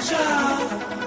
pleasure.